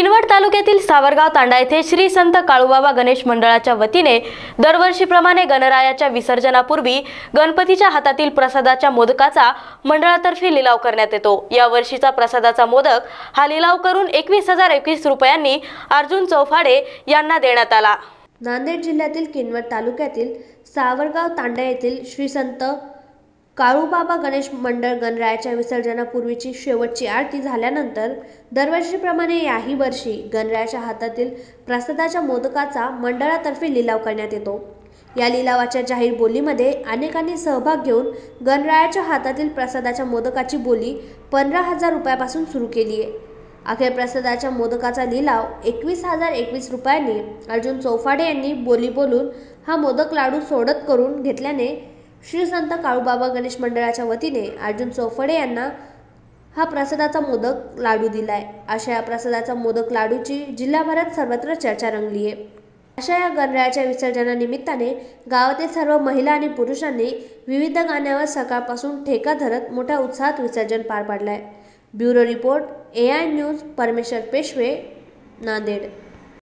किनवट तालुक्यातील सावरगाव तांडा येथे श्री संत काळूबाबा गणेश मंडळाच्या वतीने दरवर्षीप्रमाणे गणरायाच्या विसर्जनापूर्वी गणपतीच्या हातातील प्रसादाच्या मोदकाचा मंडळातर्फे लिलाव करण्यात येतो. या वर्षीचा प्रसादाचा मोदक हा लिलाव करून एकवीस हजार एकवीस रुपयांनी अर्जुन चौफाडे यांना देण्यात आला. नांदेड जिल्ह्यातील किनवट तालुक्यातील सावरगाव तांडा येथील श्री संत काळूबाबा गणेश मंडळ गणरायाच्या विसर्जनापूर्वीची शेवटची आरती झाल्यानंतर दरवर्षीप्रमाणे याही वर्षी गणरायाच्या हातातील प्रसादाच्या मोदकाचा मंडळातर्फे लिलाव करण्यात येतो. या लिलावाच्या जाहीर बोलीमध्ये अनेकांनी सहभाग घेऊन गणरायाच्या हातातील प्रसादाच्या मोदकाची बोली पंधरा हजार रुपयापासून सुरू केली आहे. अखेर प्रसादाच्या मोदकाचा लिलाव एकवीस हजार एकवीस रुपयांनी अर्जुन चौफाडे यांनी बोली बोलून हा मोदक लाडू सोडत करून घेतल्याने श्री संत काळूबाबा गणेश मंडळाच्या वतीने अर्जुन चौफडे यांना हा प्रसादाचा मोदक लाडू दिलाय. अशा या प्रसादाचा मोदक लाडूची जिल्हाभरात सर्वत्र चर्चा रंगली आहे. अशा या गणरायाच्या विसर्जनानिमित्ताने गावातील सर्व महिला आणि पुरुषांनी विविध गाण्यावर सकाळपासून ठेका धरत मोठ्या उत्साहात विसर्जन पार पाडलंय. Bureau report A I news Parmeshwar Peshwe Nanded.